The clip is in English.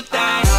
you?